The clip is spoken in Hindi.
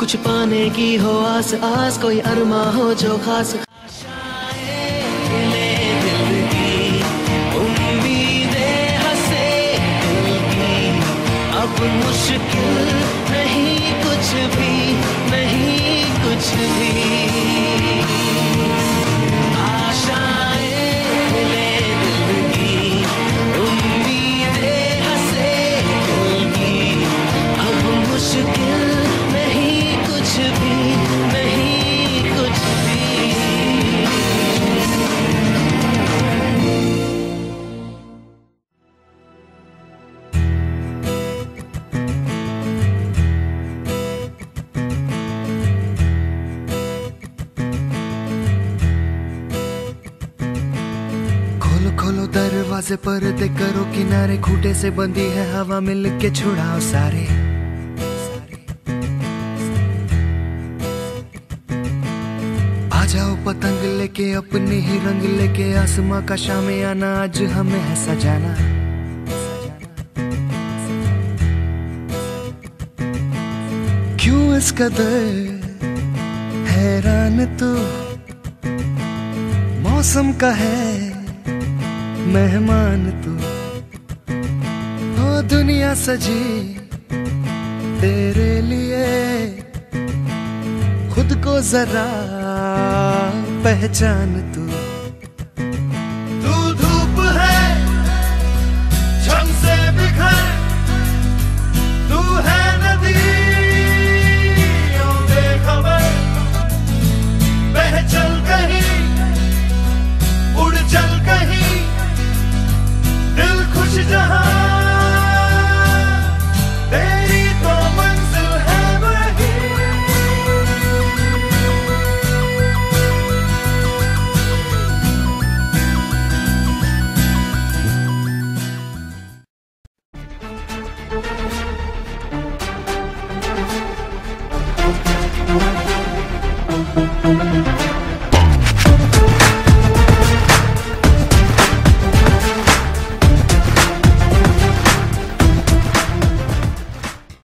कुछ पाने की हो आस आस, कोई अरमा हो जो खास। अब मुश्किल नहीं कुछ भी, नहीं कुछ भी। दरवाजे पर्दे करो किनारे खूटे से बंदी है हवा मिल के छुड़ाओ सारे। आ जाओ पतंग लेके, अपने ही रंग लेके, आसमां का शाम आना, आज हमें है सजाना। क्यों इस कदर हैरान तू? मौसम का है मेहमान तू। हो दुनिया सजी तेरे लिए। खुद को जरा पहचान तू।